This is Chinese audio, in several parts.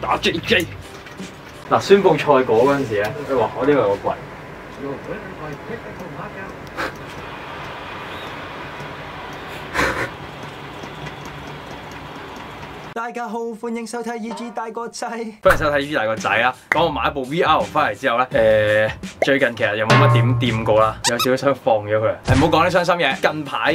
打 J J。嗱，宣佈賽果嗰陣時咧，佢話我呢個有個櫃。大家好，歡迎收睇《EG 大個仔》。歡迎收睇《E 大個仔》啊！咁我買一部 VR 翻嚟之後咧，誒、最近其實又冇乜點掂過啦，有少少想放咗佢。誒唔好講啲傷心嘢，近排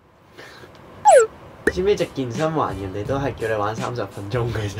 知唔知只健身環人哋都係叫你玩三十分鐘嘅啫？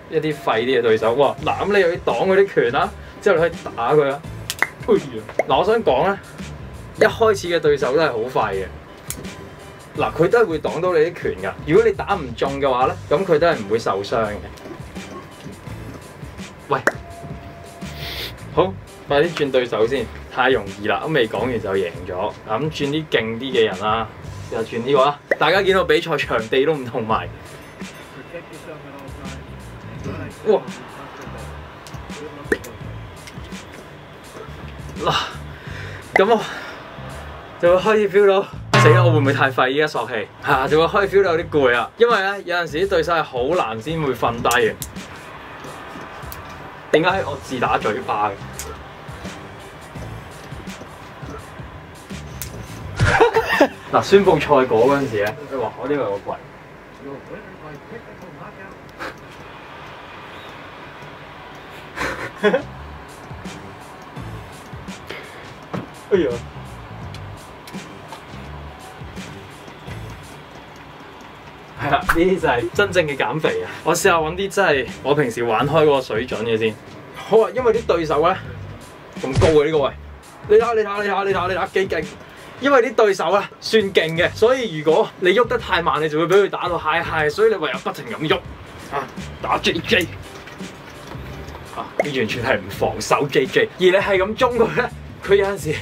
一啲廢啲嘅對手，哇！嗱咁你又要擋佢啲拳啦，之後你可以打佢啦。嗱，我想講咧，一開始嘅對手都係好快嘅。嗱，佢都係會擋到你啲拳㗎。如果你打唔中嘅話咧，咁佢都係唔會受傷嘅。喂，好，快啲轉對手先，太容易啦，都未講完就贏咗。嗱，咁轉啲勁啲嘅人啦，又轉呢個啦。大家見到比賽場地都唔同埋。哇！嗱，咁我就會開始 feel 到，死啦！我會唔會太廢？依家索氣嚇，就會開始 feel 到有啲攰啊。因為咧有陣時啲對手係好難先會瞓低嘅。點解我自打嘴巴嘅？嗱，宣佈賽果嗰陣時咧，佢話我呢個有個 哎呀！係啦，呢啲就係真正嘅減肥啊！我試下揾啲真係我平時玩開嗰個水準嘅先。好啊，因為啲對手咧咁高嘅呢個位，你睇，你睇，你睇，你睇，你睇下幾勁！因為啲對手啊算勁嘅，所以如果你喐得太慢，你就會俾佢打到嗨嗨，所以你唯有不停咁喐啊，打 J J。啊！你完全係唔防守 J J，而你係咁中佢咧，佢有陣時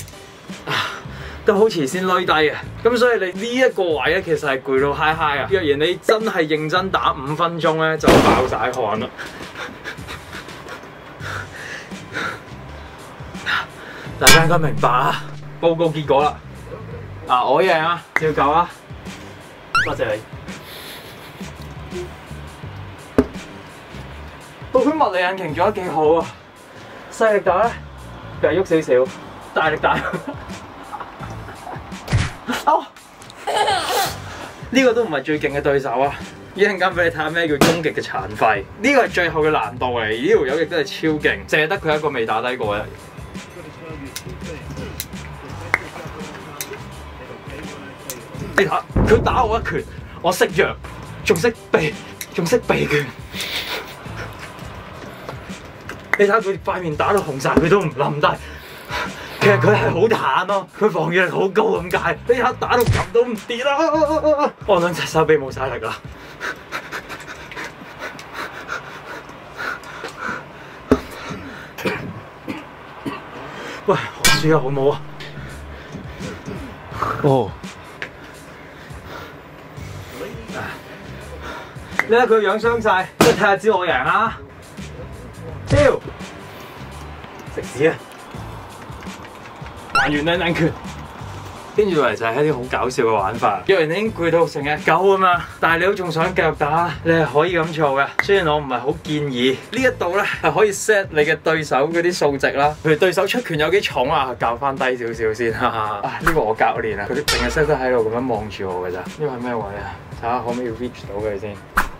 啊都好遲先攣低嘅。咁所以你呢一個位咧，其實係攰到嗨嗨啊！若然你真係認真打五分鐘咧，就爆晒汗啦。大家應該明白啊！報告結果啦！啊，我贏啊，照舊啊！多謝你。部圈物理引擎做得幾好啊！細力打咧，腳喐少少；大力打，哦，呢個都唔係最勁嘅對手啊！一陣間俾你睇下咩叫終極嘅殘廢，呢個係最後嘅難度嚟。呢條友亦都係超勁，淨係得佢一個未打低過嘅。你睇佢打我一拳，我識弱，仲識避，仲識避拳。你睇下佢塊面打到紅晒，佢都唔冧低。其實佢係好淡咯，佢防禦力好高咁解。呢下打到咁都唔跌啦！我兩隻手臂冇晒力啦。喂，我輸啊，好唔好啊？哦。你睇佢樣傷晒，即係睇下知我贏啊！超啊！還原兩兩拳，跟住嚟就係一啲好搞笑嘅玩法。若然你已經攰到成日狗啊嘛，但係你都仲想繼續打，你係可以咁做嘅。雖然我唔係好建議呢一度咧係可以 set 你嘅對手嗰啲數值啦，譬如對手出拳有幾重啊，教翻低少少先。哈哈，啊呢個我教練啊，佢淨係識得喺度咁樣望住我㗎咋。呢個係咩位啊？睇下可唔可以 reach 到佢先。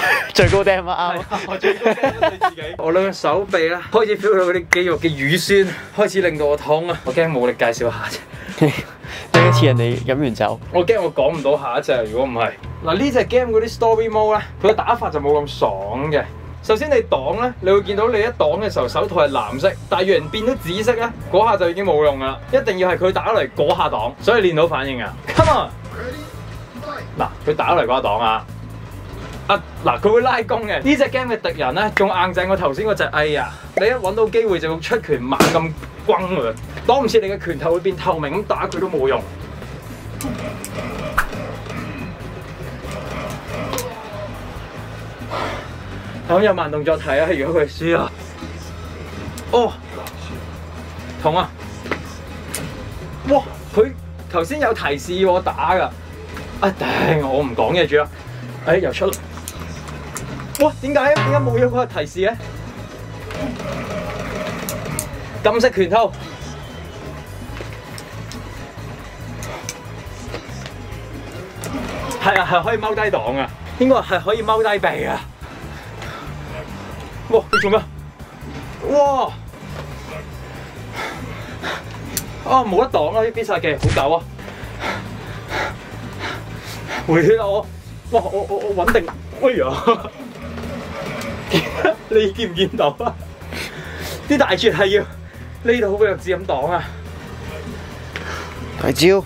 咁，最高 dam 啊啱。我最驚對自己。我兩個手臂咧開始 feel 到嗰啲肌肉嘅乳酸，開始令到我痛啊！我驚冇力介紹下啫，第一次人哋飲完酒，我驚我講唔到下一隻。如果唔係，嗱呢只 game 嗰啲 story mode 咧，佢嘅打法就冇咁爽嘅。首先你擋咧，你會見到你一擋嘅時候手套係藍色，但係若然變咗紫色咧，嗰下就已經冇用噶啦。一定要係佢打嚟嗰下擋，所以練到反應啊！Come on！嗱，佢打嚟嗰下擋啊！啊嗱，佢會拉弓嘅。呢只 game 嘅敵人咧，仲硬正過頭先嗰隻。哎呀，你一揾到機會就出拳猛咁轟佢，擋唔切你嘅拳頭會變透明咁打佢都冇用。咁有慢動作睇啊！如果佢輸啊，哦，痛啊！哇，佢頭先有提示我打㗎，啊頂！我唔講嘢住啦，誒又出！哇，點解啊點解冇咗嗰個提示咧？金色拳套，係啊，係可以踎低擋啊，應該係可以踎低避啊！哇！你做咩？哇！啊冇得擋啊！啲必殺技好狗啊！回血啊我！哇！我我我穩定！哎呀！你見唔見到啊？啲大絕係要呢度好弱智咁擋啊！大招，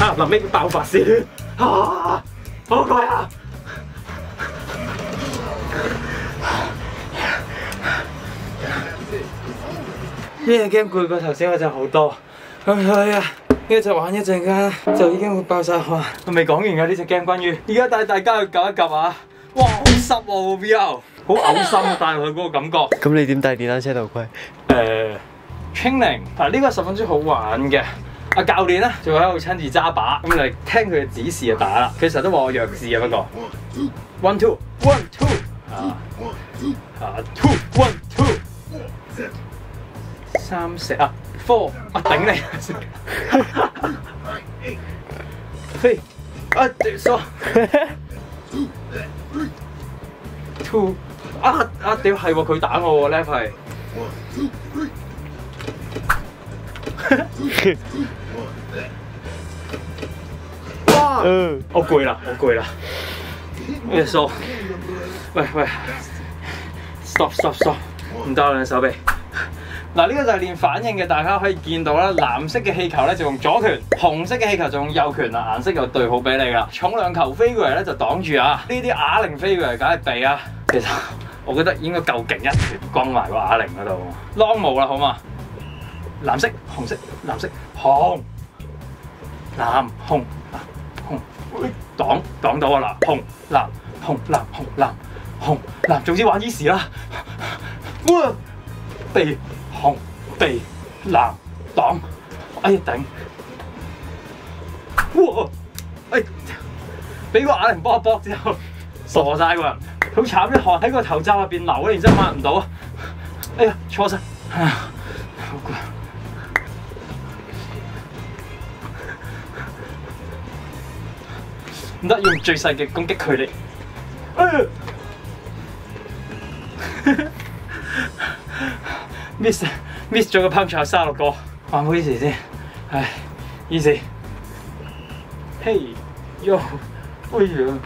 啊！臨尾爆發先啊！好快啊！呢隻 game 攰過頭先嗰隻好多，咁所以啊，呢隻玩一陣間就已經會爆晒汗。我未講完㗎呢隻 game，關於而家帶大家去夹一夹啊！哇，好濕喎個 VR，好嘔心啊！帶落去嗰個感覺。咁你點戴電單車頭盔？誒 training 嗱呢個十分之好玩嘅。阿教練咧就喺度親自揸把，咁你聽佢嘅指示就打啦。佢成日都話我弱智啊，不過 one two one two 啊啊 two one two 三四啊 four 啊頂你！嘿啊錯 two 啊啊屌係喎，佢打我喎 left 係。哇！嗯，我攰啦，我攰啦。咩數？喂喂，stop stop stop，唔得兩手臂。嗱，呢個就係練反應嘅，大家可以見到啦。藍色嘅氣球咧就用左拳，紅色嘅氣球就用右拳啦。顏色就對好俾你噶。重量球飛過嚟咧就擋住啊。呢啲啞鈴飛過嚟梗係避啊。其實 我覺得應該夠勁一拳轟埋個啞鈴嗰度。long 毛啦，好嘛？藍色、紅色、藍色、紅、藍、紅、藍、紅，喂擋擋到啊嗱，紅、藍、紅、藍、紅、藍、紅、藍，總之玩 easy 啦。哇！避紅避藍擋，哎呀頂！哇！哎，俾個啞鈴幫我搏之后，傻晒个人，好惨啲汗喺个头罩入边流咧，然之后抹唔到啊！哎呀，错晒，哎呀，好攰。唔得，用最细嘅攻击距離。哎 miss miss 咗個 punch 後三六個，玩好 easy 先，唉，easy。嘿，yo，哎呀，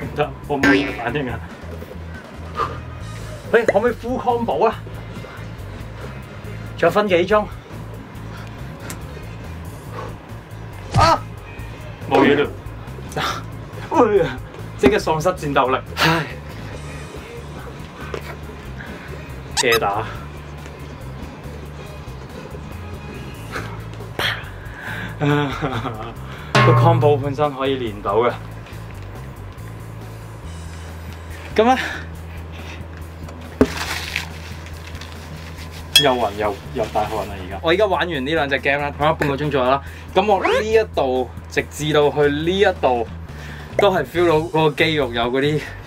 唔得，我冇反應啊！你可唔可以 full combo 啊？仲有分幾鐘？啊！冇嘢啦。哎呀！即刻喪失戰鬥力。唉。借打。個 combo 本身可以練到嘅。咁咧，又暈又又大汗啦！而家我而家玩完呢兩隻 game 啦，玩咗半個鐘左右啦。咁我呢一度直至到去呢一度。都係 feel 到嗰個肌肉有嗰啲